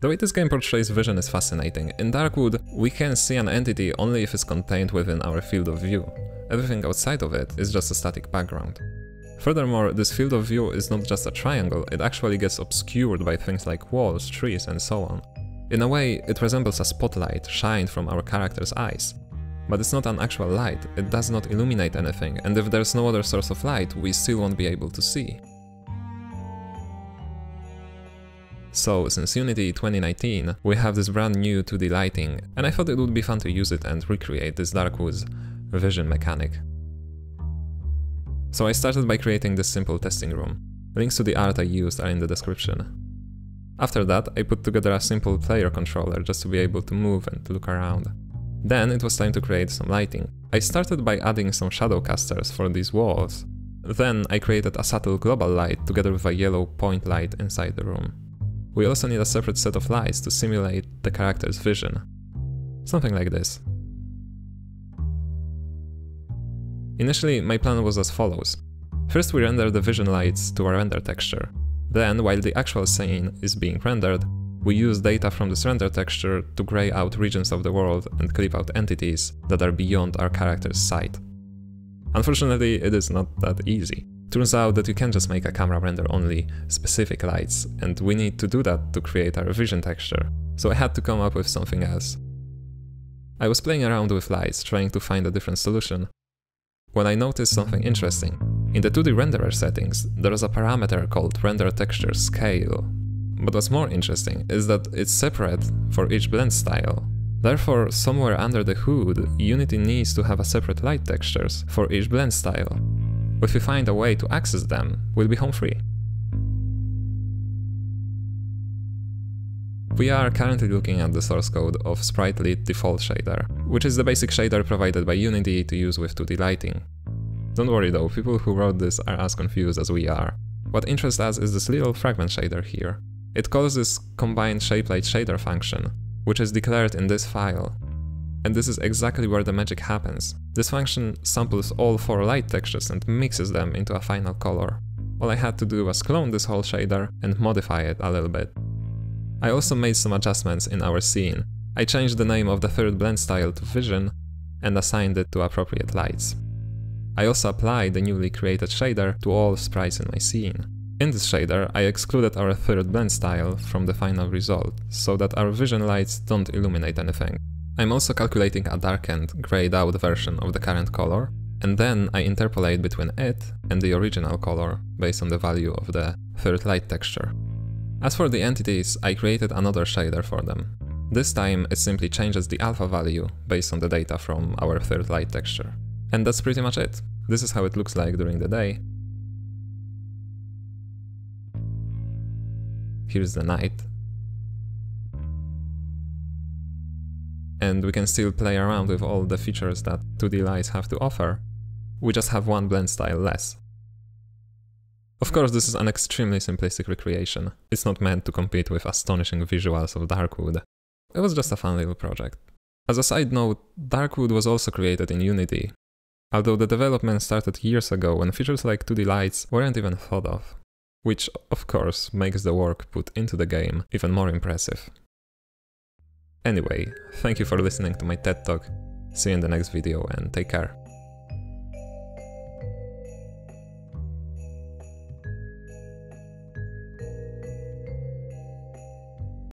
The way this game portrays vision is fascinating. In Darkwood, we can see an entity only if it's contained within our field of view. Everything outside of it is just a static background. Furthermore, this field of view is not just a triangle, it actually gets obscured by things like walls, trees and so on. In a way, it resembles a spotlight shined from our character's eyes. But it's not an actual light, it does not illuminate anything, and if there's no other source of light, we still won't be able to see. So, since Unity 2019, we have this brand new 2D lighting, and I thought it would be fun to use it and recreate this Darkwood's vision mechanic. So I started by creating this simple testing room. Links to the art I used are in the description. After that, I put together a simple player controller just to be able to move and look around. Then it was time to create some lighting. I started by adding some shadow casters for these walls. Then I created a subtle global light together with a yellow point light inside the room. We also need a separate set of lights to simulate the character's vision. Something like this. Initially, my plan was as follows. First we render the vision lights to a render texture. Then, while the actual scene is being rendered, we use data from this render texture to grey out regions of the world and clip out entities that are beyond our character's sight. Unfortunately, it is not that easy. Turns out that you can't just make a camera render only specific lights, and we need to do that to create our vision texture, so I had to come up with something else. I was playing around with lights, trying to find a different solution, when I noticed something interesting. In the 2D renderer settings, there is a parameter called render texture scale. But what's more interesting is that it's separate for each blend style. Therefore, somewhere under the hood, Unity needs to have a separate light textures for each blend style. If we find a way to access them, we'll be home free. We are currently looking at the source code of Sprite default shader, which is the basic shader provided by Unity to use with 2D lighting. Don't worry though, people who wrote this are as confused as we are. What interests us is this little fragment shader here. It calls this combined shapelight shader function, which is declared in this file. And this is exactly where the magic happens. This function samples all four light textures and mixes them into a final color. All I had to do was clone this whole shader and modify it a little bit. I also made some adjustments in our scene. I changed the name of the third blend style to Vision and assigned it to appropriate lights. I also applied the newly created shader to all sprites in my scene. In this shader, I excluded our third blend style from the final result, so that our vision lights don't illuminate anything. I'm also calculating a darkened, grayed out version of the current color, and then I interpolate between it and the original color based on the value of the third light texture. As for the entities, I created another shader for them. This time it simply changes the alpha value based on the data from our third light texture. And that's pretty much it. This is how it looks like during the day. Here's the night. And we can still play around with all the features that 2D lights have to offer. We just have one blend style less. Of course, this is an extremely simplistic recreation. It's not meant to compete with astonishing visuals of Darkwood. It was just a fun little project. As a side note, Darkwood was also created in Unity, although the development started years ago when features like 2D lights weren't even thought of, which of course makes the work put into the game even more impressive. Anyway, thank you for listening to my TED Talk, see you in the next video and take care.